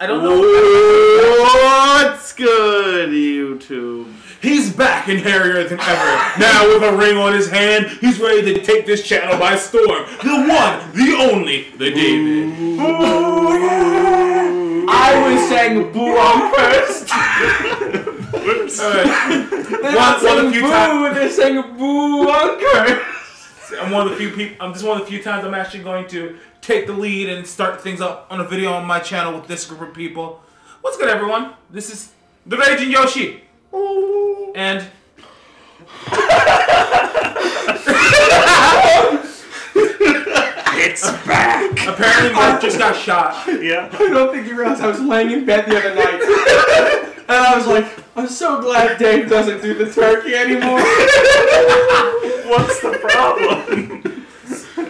I don't know. What's good, YouTube? He's back and hairier than ever. now with a ring on his hand, he's ready to take this channel by storm. The one, the only, the David. I was saying boo on first. Alright. They're One- not saying the boo, times- they're saying boo on curse. I'm one of the few people. I'm just one of the few times I'm actually going to take the lead and start things up on a video on my channel with this group of people. What's good, everyone? This is the Raging Yoshi, and It's back! apparently Mark just got shot. Yeah. I don't think you realize I was laying in bed the other night. and I was like, I'm so glad Dave doesn't do the turkey anymore. What's the problem?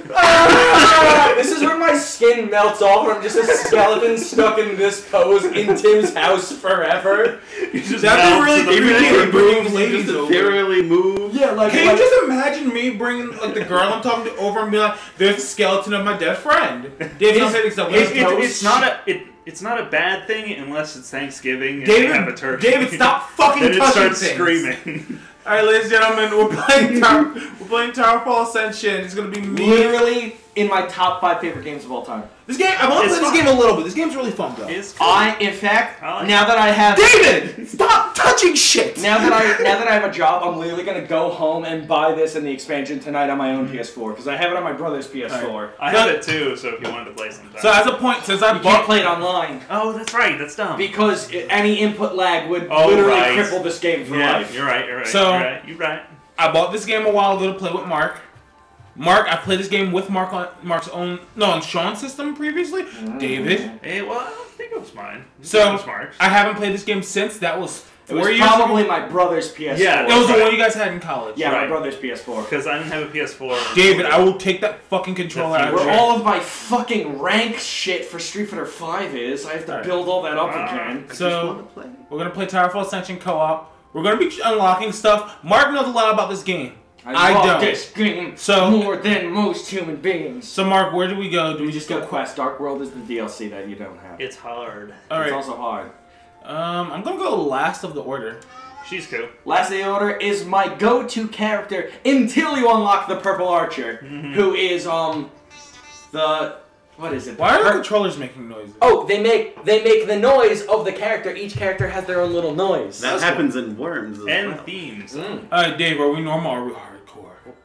this is where my skin melts off and I'm just a skeleton stuck in this pose in Tim's house forever. You just That'd be really to the creepy bed. if you bring Just ladies over. ethereally move. Yeah, like, Can you just imagine me bringing like the girl I'm talking to over and be like, "There's a skeleton of my dead friend." David, not saying stuff. It, it, it's not a it, it's not a bad thing unless it's Thanksgiving and David, they have a turkey. David, stop fucking then it starts things. screaming. All right, ladies and gentlemen, we're playing Tower, we're playing Towerfall Ascension. It's gonna be me. literally in my top five favorite games of all time. This game, I've only It's played this game a little bit. This game's really fun, though. It's cool. I, in fact, I like now that I have David, stop touching shit. now that I now that I have a job, I'm literally gonna go home and buy this and the expansion tonight on my own mm-hmm. PS4 because I have it on my brother's PS4. I have it too, so if you wanted to play sometime. So as a point, since I You can't bought, play it online oh, that's right. That's dumb. because i- any input lag would Oh, literally right. cripple this game for yeah, life. you're right. You're right. So- you're right. You're right. I bought this game a while ago to play with Mark. Mark, I played this game with Mark on Mark's own, no, on Sean's system previously. David, Hey, well, I don't think it was mine. I So- it was Mark's. I haven't played this game since. That was It was probably ago. my brother's PS4. Yeah, That was the one you guys had in college. yeah, my brother's PS4. because I didn't have a PS4. David, I will take that fucking controller out of Where all of my fucking rank shit for Street Fighter 5 is, I have to Alright. build all that up Ah. again. So we're gonna play Towerfall Ascension co-op. We're gonna be unlocking stuff. Mark knows a lot about this game. I love don't. this game So- more than most human beings. So Mark, where do we go? Do we we just just go go? Quest. Dark World is the DLC that you don't have. It's hard. All It's right. also hard. Um, I'm gonna go last of the order. She's cool. Last of the Order is my go-to character until you unlock the Purple Archer, who is um the what is it? Why are the controllers making noises? Oh, they make they make the noise of the character. Each character has their own little noise. That's That happens in Worms as And well. themes. Mm. All right, Dave, are we normal or are we hardcore?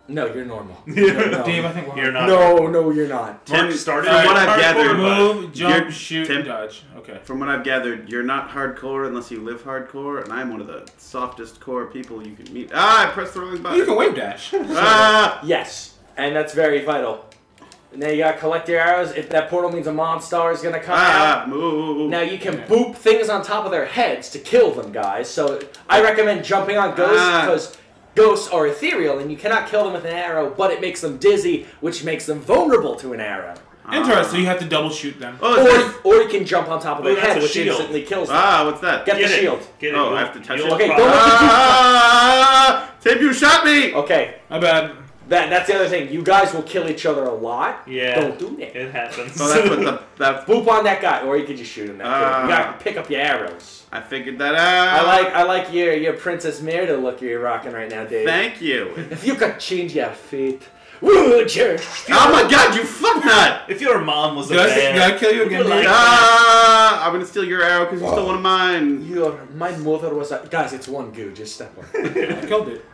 No, you're normal. Yeah. Dave, I think we're You're not. No, no, you're not. Tim From- started from what I've hardcore, gathered, Move, jump, You're- shoot, Tim- dodge. Okay. From what I've gathered, you're not hardcore unless you live hardcore, and I'm one of the softest core people you can meet. Ah, I pressed the wrong button. you can wave dash. Ah! Yes, and that's very vital. And now you gotta collect your arrows. If that portal means a Monstar is gonna come out. Ah! Move! Now you can boop things on top of their heads to kill them, guys. So I recommend jumping on ghosts Ah. because ghosts are ethereal and you cannot kill them with an arrow, but it makes them dizzy, which makes them vulnerable to an arrow. Interesting. You have to double shoot them. Oh, Or, or you can jump on top of Oh, their that's head, which shield. instantly kills them. Ah, what's that? Get Get the it. shield. Get it. Oh, You'll- I have to touch you'll it. Okay, probably- don't let Ah! Tim, you shot me! Okay, My bad. That that's the other thing. You guys will kill each other a lot. Yeah. Don't do that. It happens. So that's what the that Boop on that guy, or you could just shoot him. Now. Ah. you gotta pick up your arrows. I figured that out. I like I like your your Princess Merida look you're rocking right now, Dave. Thank you. If you could change your feet. would you? Oh my God, you fuck fucknut! If your mom was a Did I, did I kill you again, Dave? like- Ah! I'm gonna steal your arrow because you stole one of mine. Your my mother was a guys. It's one goo. Just step on. it. I killed it.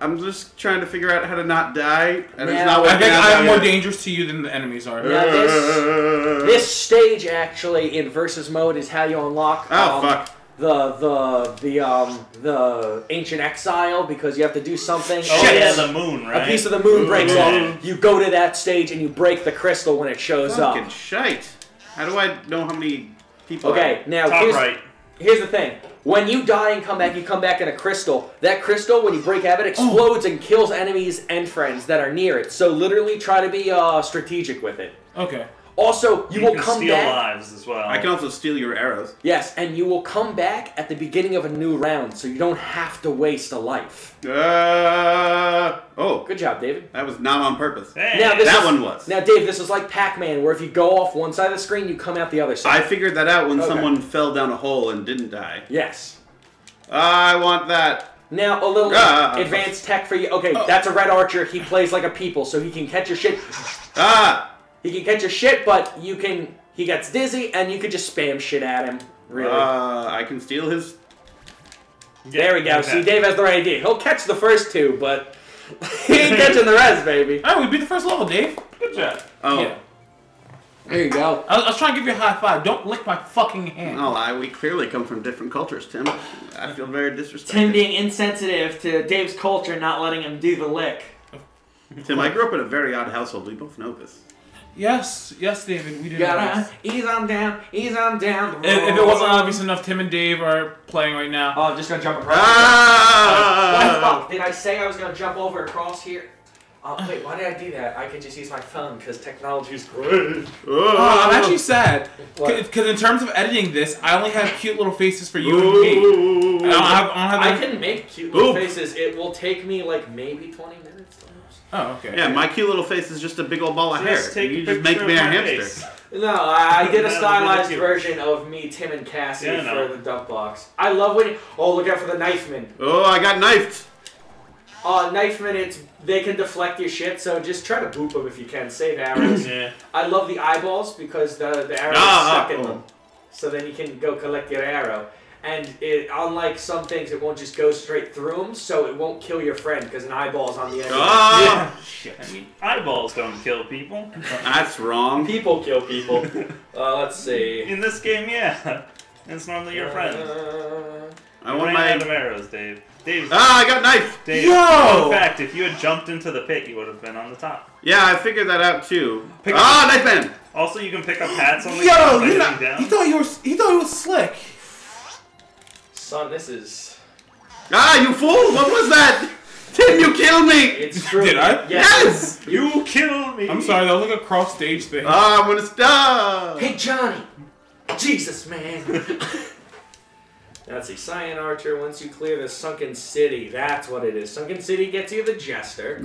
I'm just trying to figure out how to not die, and Yeah. it's not I working think out I'm more yet. dangerous to you than the enemies are. Yeah. this- This stage actually in versus mode is how you unlock. Oh um, fuck! The the the um the ancient exile because you have to do something. oh Shit. yeah, the moon, right? A piece of the moon breaks Yeah. off. You go to that stage and you break the crystal when it shows Fucking up. shite! How do I know how many people? Okay, now Top here's, right. here's the thing. When you die and come back, you come back in a crystal. That crystal, when you break out of it, explodes and kills enemies and friends that are near it. So literally try to be uh, strategic with it. Okay. Also, you, You, will can come steal back. lives as well. I can also steal your arrows. Yes, and you will come back at the beginning of a new round, so you don't have to waste a life. Uh, oh, Good job, David. that was not on purpose. Hey, Now this That is, one was. Now, Dave, this is like Pac-Man, where if you go off one side of the screen, you come out the other side. I figured that out when Okay. someone fell down a hole and didn't die. yes. I want that. Now a little Ah. advanced tech for you. Okay, Oh. that's a red archer. He plays like a people, so he can catch your shit. Ah! He can catch a shit, but you can. He gets dizzy, and you can just spam shit at him. Really. Uh, I can steal his. there we go. okay. See, Dave has the right idea. He'll catch the first two, but he ain't catching the rest, baby. All right, we beat the first level, Dave. Good job. Oh. Yeah. There you go. I was, I was trying to give you a high five. Don't lick my fucking hand. No lie, we clearly come from different cultures, Tim. I feel very disrespected. Tim being insensitive to Dave's culture, not letting him do the lick. Tim, I grew up in a very odd household. We both know this. Yes, yes, David, we did. Gotta ease on down, ease on down. If, if it wasn't obvious enough, Tim and Dave are playing right now. Oh, I'm just gonna jump across. Ah! Why the fuck? Did I say I was gonna jump over across here? Oh, wait, why did I do that? I could just use my phone because technology's great. Oh, I'm actually sad because in terms of editing this, I only have cute little faces for you and me. I don't have. I don't have. the- can make cute little Oop. faces. It will take me like maybe 20 minutes. Tops. Oh, okay. Yeah, my cute little face is just a big old ball of Just hair. take you just make me a hamster. face. No, I, I did a stylized version of me, Tim, and Cassie Yeah, I know. for the dump box. I love when. Oh, look out for the knifeman. Oh, I got knifed. Uh, knifeman, it's they can deflect your shit, so just try to boop them if you can. Save arrows. Yeah. I love the eyeballs because the the arrow Ah, is stuck ah, in oh. them, so then you can go collect your arrow. And it, unlike some things, it won't just go straight through them, so it won't kill your friend because an eyeball's on the end. of it. Ah, I mean, eyeballs don't kill people. that's wrong. People kill people. uh, let's see. In this game, yeah. It's normally your friend. Uh, I want ran out of my. arrows, Dave. Dave, Ah, I got knife. Dave. Yo! Fun fact: if you had jumped into the pit, you would have been on the top. Yeah, I figured that out too. Pick ah, knife man. Also, you can pick up hats on the Yo, ground by you not, down. he thought you were. He thought he was slick. Son, this is. Ah, you fool! What was that? Tim, you killed me. It's true. Did I? Yes. Yes. You killed me. I'm sorry, that was like a cross stage thing. Ah, I'm gonna stop. Hey, Johnny. Jesus, man. That's a Cyan Archer. Once you clear the Sunken City, that's what it is. Sunken City gets you the Jester.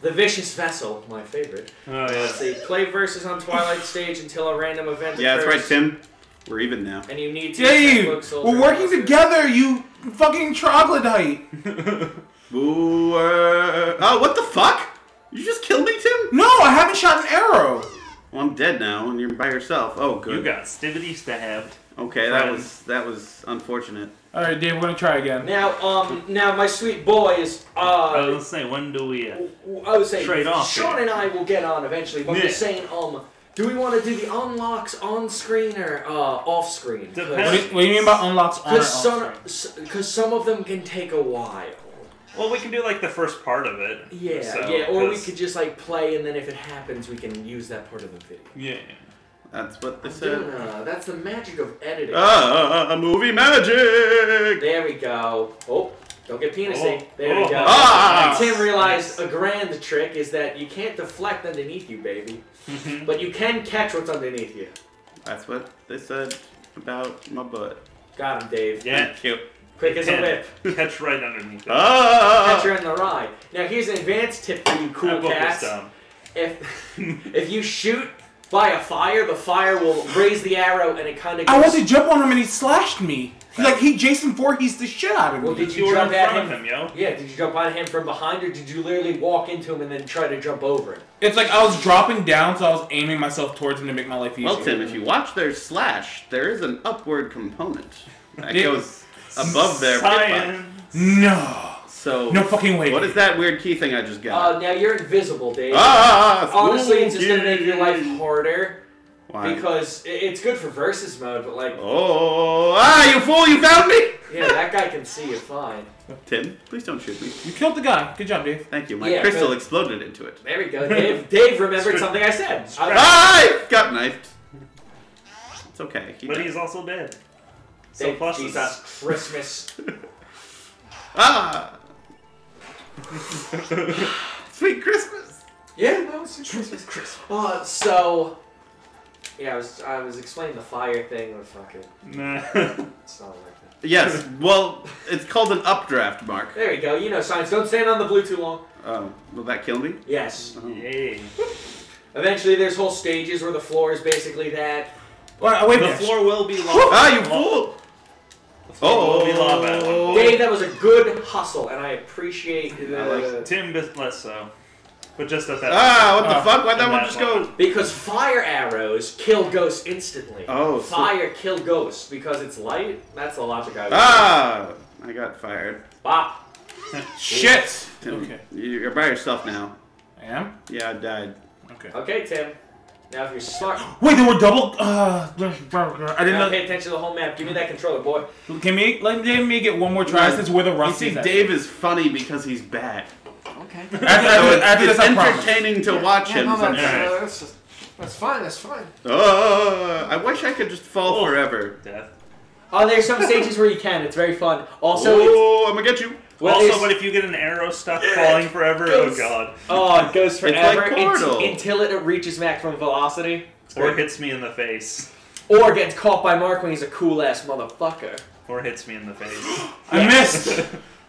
The Vicious Vessel, my favorite. Oh yeah. Let's yeah. see. Play versus on Twilight Stage until a random event Yeah, that's right. Tim. We're even now. And you need to Dave, textbook soldier we're working monster. together. You fucking troglodyte. Ooh, uh, oh, what the fuck? You just killed me, Tim? No, I haven't shot an arrow. Well, I'm dead now, and you're by yourself. Oh, good. You got stivity stabbed. okay, that was that was unfortunate. All right, Dave, we're gonna try again. Now, um, now my sweet boys, I uh, was saying, when do we? Uh, I was saying, Trade off Sean here. and I will get on eventually, but I'm Yeah. just saying, um, do we want to do the unlocks on screen or uh, off screen? What do, Depends. you, what do you mean by unlocks on or Because some, off? because some of them can take a while. well, we can do like the first part of it. Yeah, So, yeah, or we could just like play, and then if it happens, we can use that part of the video. Yeah. That's what they I'm said. uh, that's the magic of editing. Ah, movie magic. There we go. Oh, don't get penisy. Oh, There we oh, go. ah. Tim realized a grand trick is that you can't deflect underneath you, baby, Mhm. but you can catch what's underneath you. That's what they said about my butt. Got him, Dave. Yeah. Thank you. Quick as a whip. Catch right underneath it. Ah. Catch her in the rye. Now here's an advanced tip for you cool That cats. If if you shoot by a fire, the fire will raise the arrow and it kind of I goes. went to jump on him and he slashed me. He, like he Jason Voorhees the shit out of me. Well, did You you jump at him? him, yo. Yeah, did you jump on him from behind, or did you literally walk into him and then try to jump over him? It's like I was dropping down, so I was aiming myself towards him to make my life easier. Well, Tim, if you watch their slash, there is an upward component that goes above their. Science. no, So, no fucking way. what is that weird key thing I just got? Uh, now you're invisible, Dave. ah, Honestly, it's just gonna make your life harder Why? because it's good for versus mode, but like, Oh, ah, you fool! You found me. yeah, that guy can see you fine. Tim, please don't shoot me. You killed the guy. Good job, Dave. Thank you. My Yeah, crystal but- exploded into it. There we go. Dave, Dave remembered something I said. I- I got knifed. It's okay. He But died. he's also dead. So Dave, plus Jesus Christmas. ah. Sweet Christmas. Yeah, no, it's Christmas. Uh, so Yeah, I was I was explaining the fire thing, but fuck it. Nah. It's not like that. Yes. Well, it's called an updraft, Mark. There you go. You know science. Don't stand on the blue too long. Oh, will that kill me? Yes. Oh. Yay. Eventually, there's whole stages where the floor is basically that. Well, wait a The minute. floor will be lava. Ah, you fool! The floor will be lava at one Oh. point. Dave, that was a good hustle, and I appreciate the. I like Tim bit less so. But just at that Ah, what the Ah. fuck? Why'd that one that just go? moment. Because fire arrows kill ghosts instantly. Oh, so- Fire kill ghosts because it's light. That's the logic I. Ah! I got fired. Bop. Shit. Tim, Okay. You're by yourself now. I am. Yeah, I died. Okay. Okay, Tim. Now, if you're smart, Wait, there were double. Uh, I didn't now know. pay attention to the whole map. Give me that controller, boy. Can me let me get one more try? Since we're the You rusty. see, Dave is funny because he's bad. Okay. After, after, it's, after it's this, I promise. entertaining to watch him. no, sometimes. Alright. uh, that's, that's fine. That's fine. Oh, I wish I could just fall Oh. forever. Death. Oh, there's some stages where you can. It's very fun. Also, oh, I'm gonna get you. well, also, but if you get an arrow stuck falling forever, oh god. oh, it goes like forever Portal. unt- until it reaches maximum velocity, Or hits me in the face. or gets caught by Mark when he's a cool ass motherfucker. Or hits me in the face. I missed.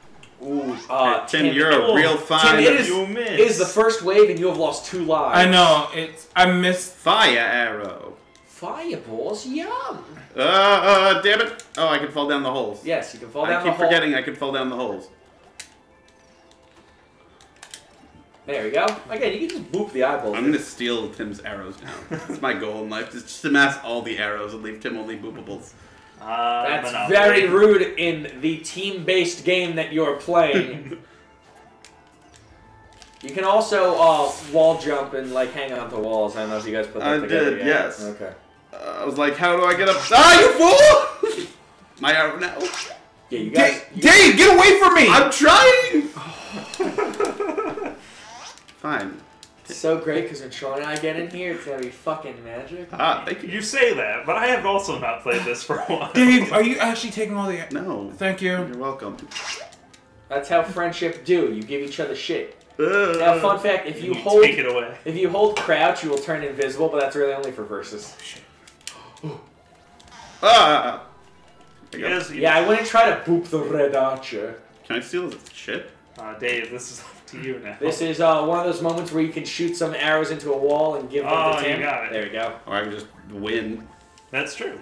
Ooh, uh, Tim, you're a oh, real Tim, fine it is, You miss. it is the first wave, and you have lost two lives. I know. It's. I missed. fire arrow. Fireballs, yum. Uh, uh, damn it. Oh, I can fall down the holes. Yes, you can fall I down keep the hole. forgetting I can fall down the holes. There we go. Again, you can just boop the eyeballs. I'm gonna steal Tim's arrows now. That's my goal in life. Is just amass all the arrows and leave Tim only boopables. Uh, That's Monopoly. very rude in the team-based game that you're playing. you can also uh, wall jump and like hang on to walls. I don't know if you guys put that I together did, yet. yes. Okay. Uh, I was like, how do I get up? Ah, you fool! my arrow now. Yeah, you guys. Dave, Dave, get away from me! I'm trying. Fine. So great because when Sean and I get in here, it's gonna be fucking magic. Ah, thank you. You say that, but I have also not played this for a while. Dave, are you actually taking all the? No. Thank you. You're welcome. That's how friendship do. You give each other shit. Uh, Now, fun fact: if you, You hold take it away. if you hold crouch, you will turn invisible, but that's really only for verses. Ah. I got- Yes, Yeah, I wouldn't try to boop the red archer. Can I steal this shit? Uh, Dave, this is up to you now. This is uh, one of those moments where you can shoot some arrows into a wall and give them Oh, to you Tim. got it. There you go. Or I can just win. That's true.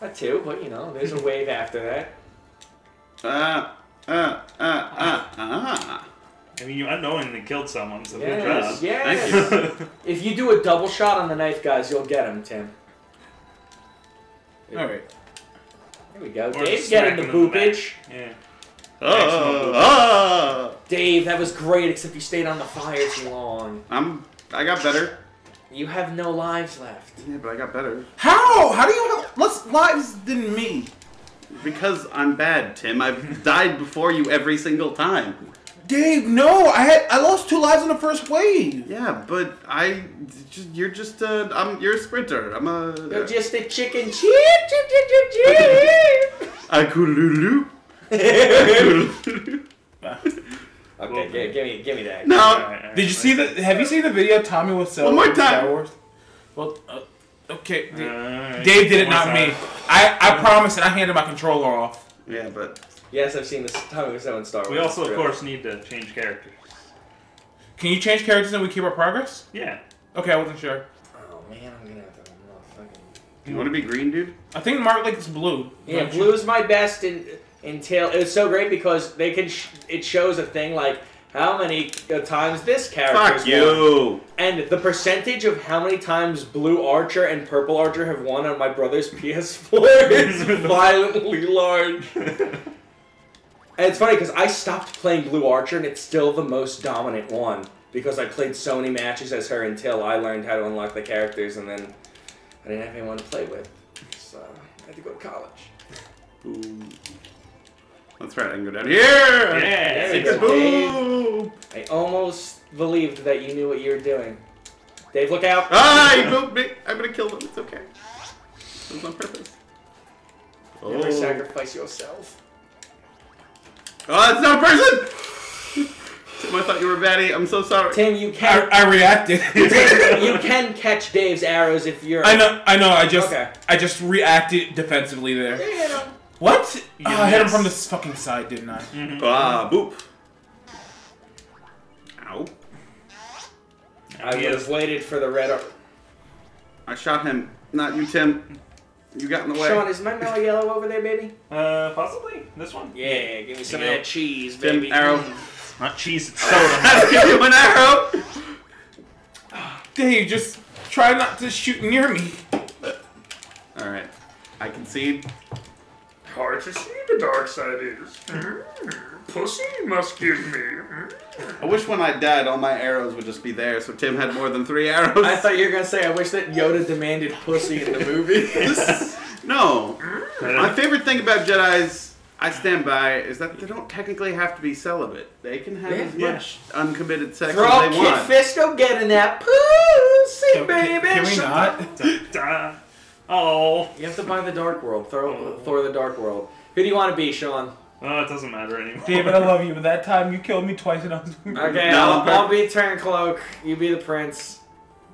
That too, but you know, there's a wave after that. Ah. Ah. Ah. Ah. Ah. I mean, you unknowingly killed someone, so good Yes, job. yes. Thank you. If you do a double shot on the knife, guys, you'll get him, Tim. All right. There we go. Or Dave just getting the him in the boopage. Yeah. Oh. Ah. Dave, that was great, except you stayed on the fire too long. I'm. I got better. You have no lives left. Yeah, but I got better. How? How do you have less lives than me? Because I'm bad, Tim. I've died before you every single time. Dave, no. I had I lost two lives in the first wave. Yeah, but I. Just, you're just a. I'm. You're a sprinter. I'm a. You're just a chicken chip, chip, chip, chip, chip. A kululu. okay, gi- give me, give me that. No. Alright, alright, Did you see the? Have you seen the video Tommy was selling? One more time. Star Wars. Well, uh, okay. D- Alright. Dave did it, One not more me. I I promise, and I handed my controller off. Yeah, but Yes, I've seen this Tommy was in Star Wars. We also, of course, need to change characters. Can you change characters and we keep our progress? Yeah. Okay, I wasn't sure. Oh man, I'm gonna have to motherfucking. you want to be green, dude? I think Mark likes blue. Yeah, Don't you? my best in until it was so great because they can sh- it shows a thing like how many uh, times this character Fuck you. and the percentage of how many times blue archer and purple archer have won on my brother's PS4 is violently large. And it's funny because I stopped playing blue archer and it's still the most dominant one because I played so many matches as her until I learned how to unlock the characters and then I didn't have anyone to play with, so I had to go to college. Ooh. That's right. I can go down here. Yeah. There you Take a go, Dave. boom. I almost believed that you knew what you were doing. Dave, look out! Ah, he moved me. I'm gonna kill them. It's okay. It was on purpose. Never Oh. sacrifice yourself. Oh, it's not a person. Tim, I thought you were Betty. I'm so sorry. Tim, you I, can I reacted. Tim, you can catch Dave's arrows if you're. I know, I know. I just, Okay. I just reacted defensively there. You know. What? You Oh, I hit him from this fucking side, didn't I? Ah, boop. Ow. I He would have waited for the red. Ar- I shot him. Not you, Tim. You got in the way. Sean, is my mellow yellow over there, baby? Uh, possibly this one. Yeah, give me some Yeah. of that cheese, Tim, baby. arrow. Mm. Not cheese, it's soda. I'll give you an arrow. Dave, just try not to shoot near me. All right. I concede. Hard to see the dark side is. Mm. Pussy must give me. Mm. I wish when I died, all my arrows would just be there, so Tim had more than three arrows. I thought you were gonna say I wish that Yoda demanded pussy in the movies. no. My favorite thing about Jedi's, I stand by, is that they don't technically have to be celibate. They can have Yeah. as much uncommitted sex Throw as up they Kit want. Fisto getting that pussy, Can, baby. can we not? Da, da. Oh. You have to buy the Dark World. Throw Thor the Dark World. Who do you want to be, Sean? Oh, it doesn't matter anymore. David, I love you, but that time you killed me twice and I was. Okay, No, I'll, but- I'll be Turncloak. You be the Prince.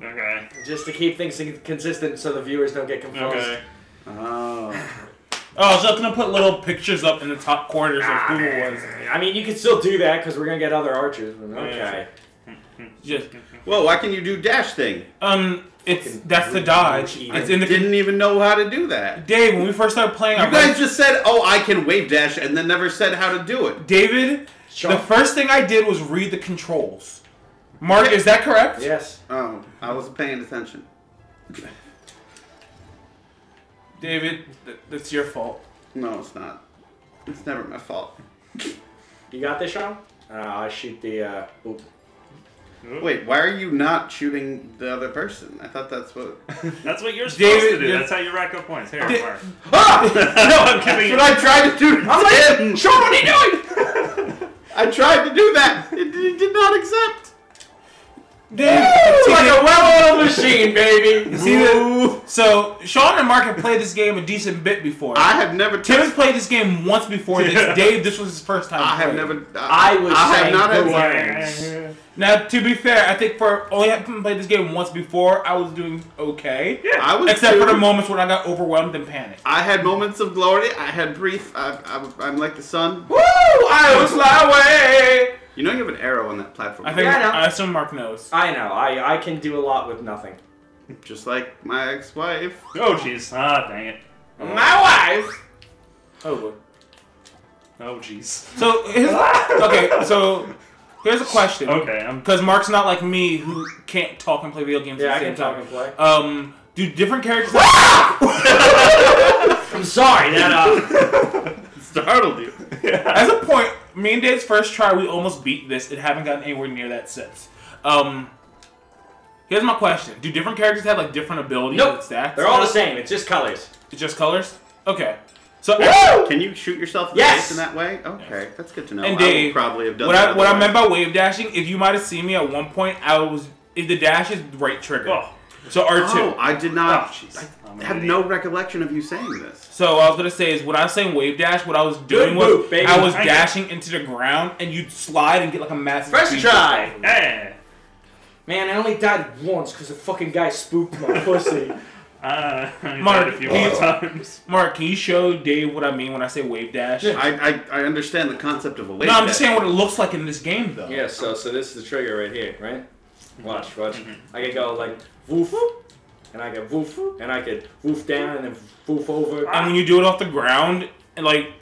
Okay. Just to keep things consistent so the viewers don't get confused. Okay. Oh. Oh, I was just gonna put little pictures up in the top corners of Ah, who it was. I mean, you can still do that because we're gonna get other archers. But okay. Just, Well, why can you do dash thing? um, it's Fucking that's the dodge. monkey. It's in the. Didn't even know how to do that. Dave, when we first started playing, You I guys read- just said, "Oh, I can wave dash," and then never said how to do it. David, Sean. the first thing I did was read the controls. Mark, is that correct? Yes. Oh, I wasn't paying attention. David, th- that's your fault. No, it's not. It's never my fault. You got this, Sean? Uh, I shoot the. Uh, oop. Wait, why are you not shooting the other person? I thought that's what. That's what you're supposed David, to do. That's how you rack up points. Here, Di- Mark. Ah! no, I'm giving That's what I tried to do. I'm like. Sean, what are you doing? I tried to do that. It, it did not accept. Dave, like a well-oiled machine, baby. see the, so Sean and Mark have played this game a decent bit before. I have never. Tim has played this game once before this. Yeah. Dave, this was his first time. I have never. Uh, I was I saying have not the had. words. Now, to be fair, I think for only having played this game once before, I was doing okay. Yeah, I was. Except for the moments when I got overwhelmed and panicked. I had moments of glory. I had brief. I, I, I'm like the sun. Woo! I was fly away. You know you have an arrow on that platform. I think Yeah, I know. I assume Mark knows. I know. I I can do a lot with nothing. Just like my ex-wife. Oh, jeez. Ah, dang it. My wife. Oh, boy. Oh, jeez. So here's, okay, so here's a question. Okay, Because Mark's not like me who can't talk and play video games Yeah, I at the can same talk time. and play. Um, do different characters? I'm sorry. That uh. Startled you. Yeah. As a point, me and Dave's first try, we almost beat this and haven't gotten anywhere near that since. Um, here's my question: Do different characters have like different abilities Nope. and stats? They're all the same. It's just colors. It's just colors. Okay. So Can you shoot yourself in the Yes! face in that way? Okay, that's good to know. And I would Dave, probably have done what that I what I meant by wave dashing, if you might have seen me at one point, I was if the dash is right trigger. Oh. So R two. Oh, I did not. Oh. I'm I an have no recollection of you saying this. So what I was gonna say is when I was saying wave dash, what I was doing Good was move, baby. I was Thank you. dashing into the ground and you'd slide and get like a massive First try. boost. Hey. Man, I only died once because a fucking guy spooked my pussy. Uh, I Mark, a few more times. Mark, can you show Dave what I mean when I say wave dash? Yeah. I, I, I understand the concept of a wave No, I'm just saying what it looks like in this game though. Yeah, so so this is the trigger right here, right? Watch, watch. Mm-hmm. I can go like woof, and I can woof, and I could woof down and then woof over. And when you do it off the ground, and like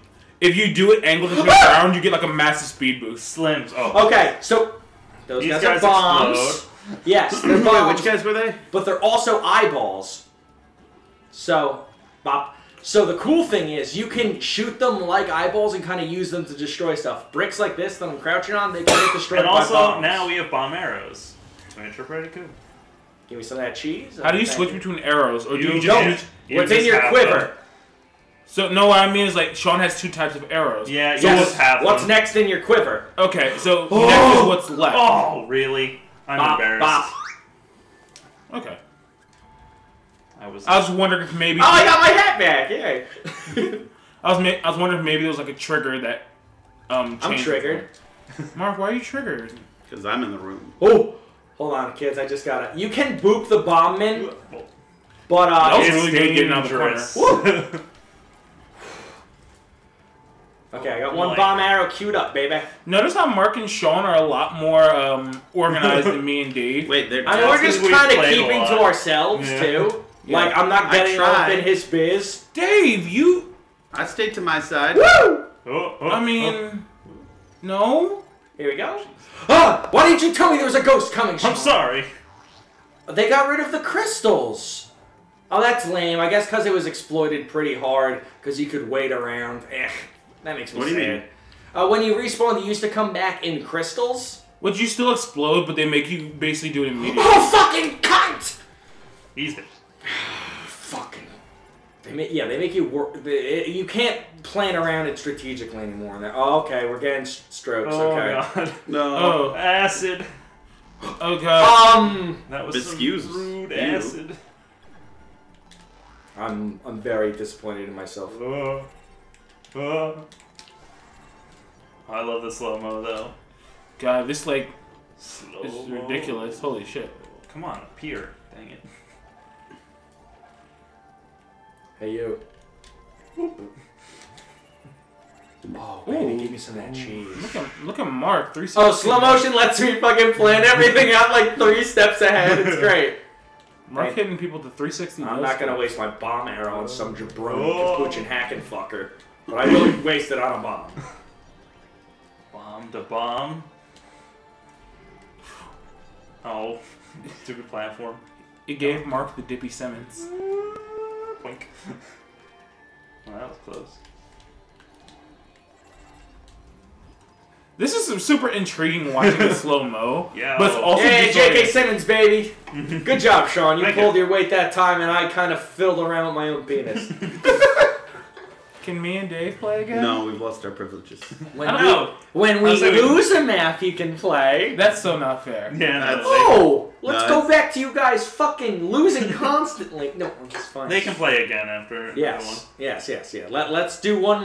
if you do it angled into the ground, you get like a massive speed boost. Slims. Oh. Okay, so those These guys, guys are bombs. explode. Yes, they're Wait, which guys were they? but they're also eyeballs. So, bop. So the cool thing is you can shoot them like eyeballs and kind of use them to destroy stuff. Bricks like this that I'm crouching on, they can get destroyed And by also, bombs. now we have bomb arrows. Which are pretty cool. Give me some of that cheese. How do you Thank switch between arrows, or do you, You just don't. use? You What's in your quiver? them. So no, what I mean is like Sean has two types of arrows. Yeah, So Yes. just have What's next in your quiver? Okay, so Oh! next is what's left. Oh, really? I'm Bop, embarrassed. bop. Okay. I was. I was wondering if maybe Oh, I got my hat back! Yay! I was ma- I was wondering if maybe there was like a trigger that um I'm triggered. Mark, why are you triggered? Because I'm in the room. Oh, hold on, kids. I just gotta. You can boop the bombman, but uh, That was It's really good getting out the corner. dangerous. okay, I got one Boy. bomb arrow queued up, baby. Notice how Mark and Sean are a lot more um, organized than me and Dave. Wait, they're. I mean, we're That's just 'cause we kind of keeping to ourselves Yeah. too. Yeah. Like I'm not getting up in his biz. Dave, you. I stayed to my side. Woo! Oh, oh, I mean, no. Here we go. Ah! Why didn't you tell me there was a ghost coming? Sean? I'm sorry. They got rid of the crystals. Oh, that's lame. I guess because it was exploited pretty hard because you could wait around. Eh, that makes me What do sad. you mean? Uh, when you respawn, they used to come back in crystals. Would you still explode, but they make you basically do it immediately? Oh, fucking cunt! Easy. Fucking. They make, yeah, they make you work. They, you can't plan around it strategically anymore. They're- Oh, okay, we're getting s- strokes. Oh okay. god. No. Oh, Acid. oh god. Um, That was Excuse some rude you. acid. I'm I'm very disappointed in myself. Uh, uh. I love the slow mo though. God, this like Slow is ridiculous. Holy shit. Come on, appear. Dang it. Hey you. Oh, baby, Ooh. give me some of that cheese. Look at look at Mark. Three. Oh, slow motion lets me fucking plan everything out like three steps ahead. It's great. Mark hitting people to 360. I'm not gonna waste my bomb arrow on some oh. jabroni Oh. capuchin hacking fucker. But I will waste it on a bomb. Bomb to bomb. Oh, stupid platform. It gave Mark the Dippy Simmons. Mm. Boink. Well, that was close. This is some super intriguing watching the slow mo. Yeah. But it's also Hey, J.K. disorienting. Simmons, baby. Good job, Sean. You Thank pulled you. your weight that time, and I kind of fiddled around with my own penis. Can me and Dave play again? No, we've lost our privileges. When I don't we, know. when we I'll lose a map, you can play. That's so not fair. Yeah, That's- they, Oh, let's No, go back to you guys fucking losing constantly. No, it's fine. they can play again after that one. Yes, yes, yes, yeah. Let, let's do one more.